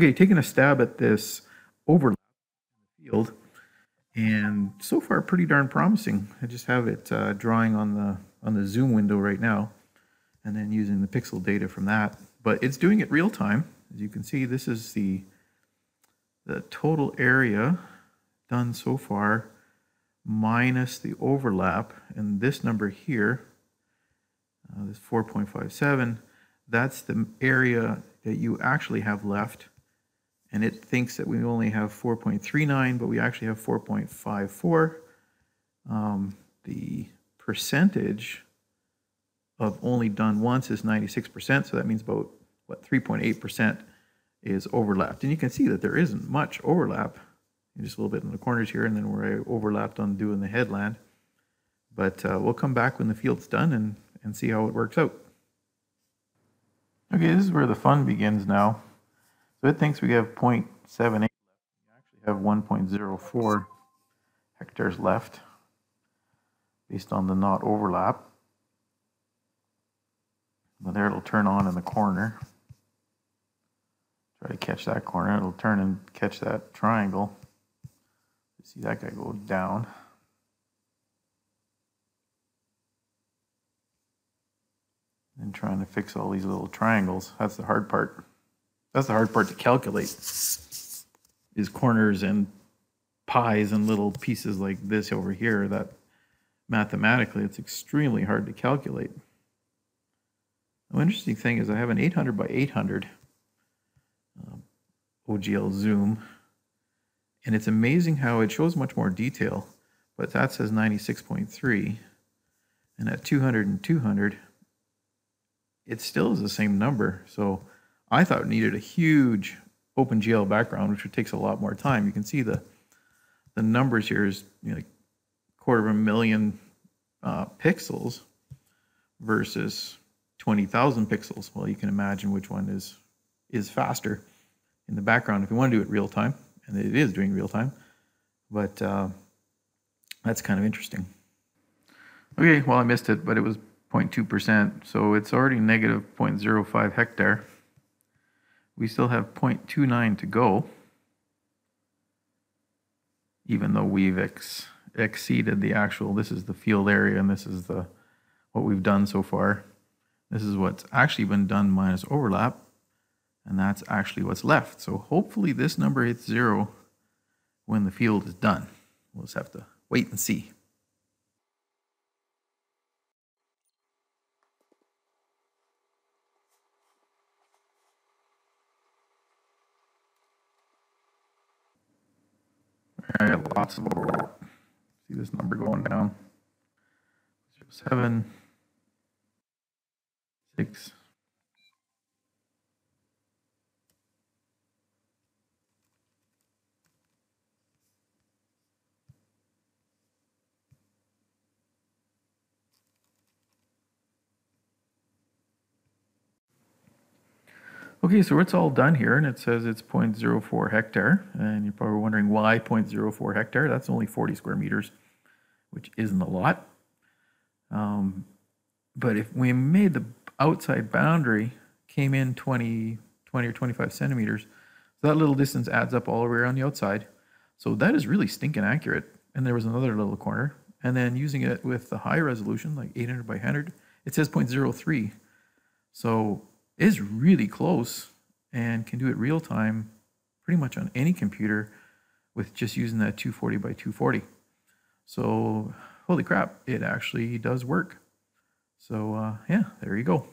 Okay, taking a stab at this overlap field, and so far pretty darn promising. I just have it uh, drawing on the on the zoom window right now, and then using the pixel data from that. But it's doing it real time. As you can see, this is the the total area done so far minus the overlap, and this number here, uh, this 4.57, that's the area that you actually have left and it thinks that we only have 4.39, but we actually have 4.54. Um, the percentage of only done once is 96%, so that means about, what, 3.8% is overlapped. And you can see that there isn't much overlap, just a little bit in the corners here, and then where I overlapped on doing the headland. But uh, we'll come back when the field's done and, and see how it works out. Okay, this is where the fun begins now. So it thinks we have 0.78 left. We actually have 1.04 hectares left based on the not overlap. But there it'll turn on in the corner. Try to catch that corner. It'll turn and catch that triangle. See that guy go down. And trying to fix all these little triangles. That's the hard part. That's the hard part to calculate is corners and pies and little pieces like this over here that mathematically it's extremely hard to calculate. The interesting thing is I have an 800 by 800 uh, OGL zoom and it's amazing how it shows much more detail but that says 96.3 and at 200 and 200 it still is the same number so I thought needed a huge OpenGL background, which takes a lot more time. You can see the the numbers here is you know, like quarter of a million uh, pixels versus 20,000 pixels. Well, you can imagine which one is is faster in the background if you want to do it real time, and it is doing real time. But uh, that's kind of interesting. Okay, well I missed it, but it was 0.2%, so it's already negative 0.05 hectare. We still have 0.29 to go, even though we've ex exceeded the actual, this is the field area and this is the what we've done so far. This is what's actually been done minus overlap, and that's actually what's left. So hopefully this number hits zero when the field is done. We'll just have to wait and see. I got lots of overlap. See this number going down. Seven, six, Okay, so it's all done here, and it says it's 0.04 hectare, and you're probably wondering why 0.04 hectare. That's only 40 square meters, which isn't a lot. Um, but if we made the outside boundary came in 20, 20 or 25 centimeters, so that little distance adds up all the way around the outside. So that is really stinking accurate. And there was another little corner. And then using it with the high resolution, like 800 by 100, it says 0.03. So is really close and can do it real time pretty much on any computer with just using that 240 by 240. So holy crap, it actually does work. So uh, yeah, there you go.